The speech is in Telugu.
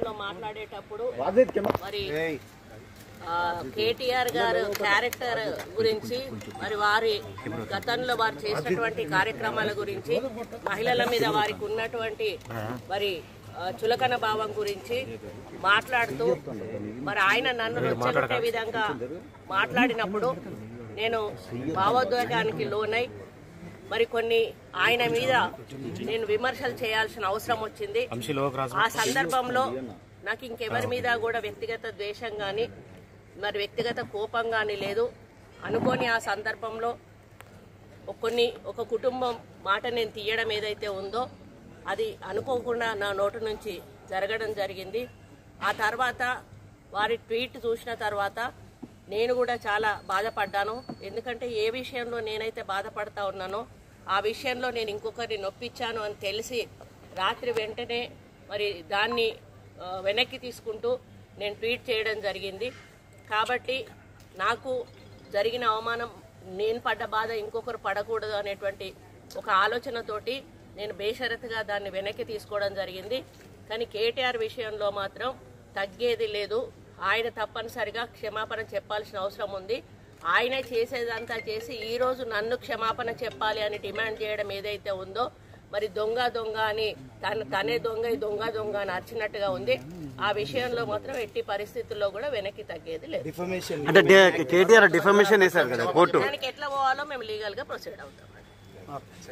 లో మాట్లాడేటప్పుడు మరి ఆ, కేటీఆర్ గారు క్యారెక్టర్ గురించి మరి వారి గతంలో వారు చేసినటువంటి కార్యక్రమాల గురించి మహిళల మీద వారికి ఉన్నటువంటి మరి చులకన భావం గురించి మాట్లాడుతూ మరి ఆయన నన్ను రెచ్చగొట్టే విధంగా మాట్లాడినప్పుడు నేను భావోద్వేగానికి లోనై మరి కొన్ని ఆయన మీద నేను విమర్శలు చేయాల్సిన అవసరం వచ్చింది. ఆ సందర్భంలో నాకు ఇంకెవరి మీద కూడా వ్యక్తిగత ద్వేషం కానీ మరి వ్యక్తిగత కోపం కానీ లేదు. అనుకోని ఆ సందర్భంలో కొన్ని ఒక కుటుంబం మాట నేను తీయడం ఏదైతే ఉందో అది అనుకోకుండా నా నోటు నుంచి జరగడం జరిగింది. ఆ తర్వాత వారి ట్వీట్ చూసిన తర్వాత నేను కూడా చాలా బాధపడ్డాను. ఎందుకంటే ఏ విషయంలో నేనైతే బాధపడతా ఉన్నానో ఆ విషయంలో నేను ఇంకొకరిని నొప్పించాను అని తెలిసి రాత్రి వెంటనే మరి దాన్ని వెనక్కి తీసుకుంటూ నేను ట్వీట్ చేయడం జరిగింది. కాబట్టి నాకు జరిగిన అవమానం నేను పడ్డ బాధ ఇంకొకరు పడకూడదు అనేటువంటి ఒక ఆలోచనతోటి నేను బేషరతుగా దాన్ని వెనక్కి తీసుకోవడం జరిగింది. కానీ కేటీఆర్ విషయంలో మాత్రం తగ్గేది లేదు. ఆయన తప్పనిసరిగా క్షమాపణ చెప్పాల్సిన అవసరం ఉంది. ఆయన చేసేదంతా చేసి ఈ రోజు నన్ను క్షమాపణ చెప్పాలి అని డిమాండ్ చేయడం ఏదైతే ఉందో మరి దొంగ దొంగ అని తను తనే దొంగ దొంగ దొంగ అని అరిచినట్టుగా ఉంది. ఆ విషయంలో మాత్రం ఎట్టి పరిస్థితుల్లో కూడా వెనక్కి తగ్గేది లేదు. అంటే కేటీఆర్ డిఫర్మేషన్ వేశారు కదా కోర్టు. దానికి ఎట్లా పోవాలో మేము లీగల్గా ప్రొసీడ్ అవుతాం.